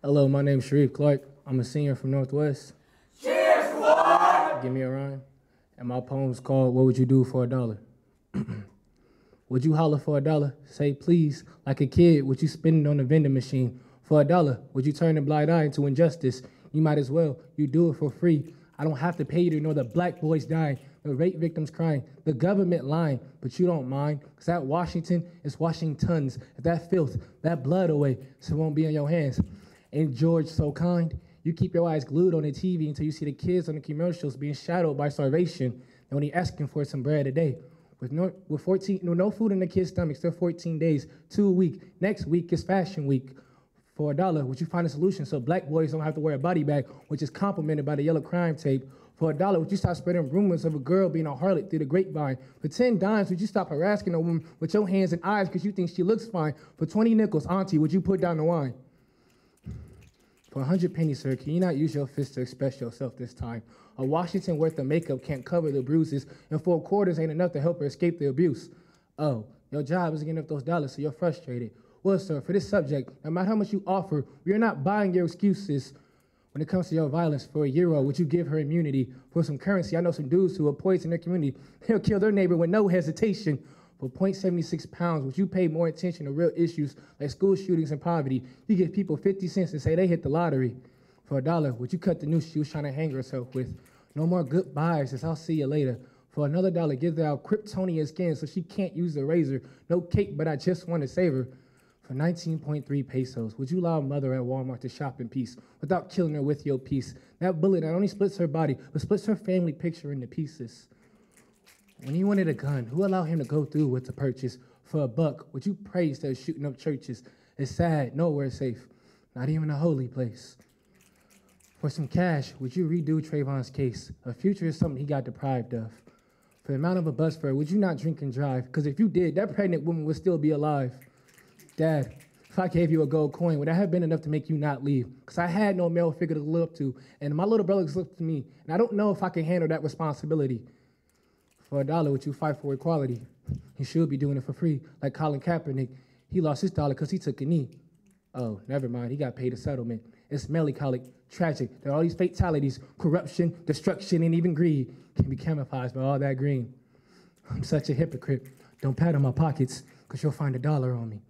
Hello, my name's Sharif Clark. I'm a senior from Northwest. Cheers, squad! Give me a rhyme. And my poem's called What Would You Do for a Dollar? would you holler for a dollar? Say please, like a kid, would you spend it on a vending machine? For a dollar, would you turn a blind eye to injustice? You might as well. You do it for free. I don't have to pay you to know the black boys dying, the rape victims crying, the government lying, but you don't mind. Because that Washington is washing tons of that filth, that blood away, so it won't be in your hands. Ain't George so kind? You keep your eyes glued on the TV until you see the kids on the commercials being shadowed by starvation. They're only asking for some bread a day. With no, with 14, no, no food in the kids' stomachs, they're 14 days, two a week. Next week is fashion week. For a dollar, would you find a solution so black boys don't have to wear a body bag, which is complemented by the yellow crime tape? For a dollar, would you stop spreading rumors of a girl being a harlot through the grapevine? For 10 dimes, would you stop harassing a woman with your hands and eyes because you think she looks fine? For 20 nickels, auntie, would you put down the wine? For a hundred pennies, sir, can you not use your fist to express yourself this time? A Washington worth of makeup can't cover the bruises, and four quarters ain't enough to help her escape the abuse. Oh, your job is getting up those dollars, so you're frustrated. Well, sir, for this subject, no matter how much you offer, we are not buying your excuses. When it comes to your violence, for a euro, would you give her immunity? For some currency, I know some dudes who are poison their community. They'll kill their neighbor with no hesitation. For 0.76 pounds, would you pay more attention to real issues like school shootings and poverty? You give people 50 cents and say they hit the lottery. For a dollar, would you cut the noose she was trying to hang herself with? No more goodbyes, as I'll see you later. For another dollar, give our Kryptonian skin so she can't use the razor. No cake, but I just want to save her. For 19.3 pesos, would you allow a mother at Walmart to shop in peace without killing her with your piece? That bullet not only splits her body, but splits her family picture into pieces. When he wanted a gun, who allowed him to go through with the purchase? For a buck, would you praise those shooting up churches? It's sad, nowhere safe, not even a holy place. For some cash, would you redo Trayvon's case? A future is something he got deprived of. For the amount of a bus fare, would you not drink and drive? Because if you did, that pregnant woman would still be alive. Dad, if I gave you a gold coin, would that have been enough to make you not leave? Because I had no male figure to look up to, and my little brother looked to me, and I don't know if I can handle that responsibility. For a dollar, would you fight for equality? He should be doing it for free, like Colin Kaepernick. He lost his dollar because he took a knee. Oh, never mind. He got paid a settlement. It's melancholic, tragic that all these fatalities, corruption, destruction, and even greed can be camouflaged by all that green. I'm such a hypocrite. Don't pat on my pockets, because you'll find a dollar on me.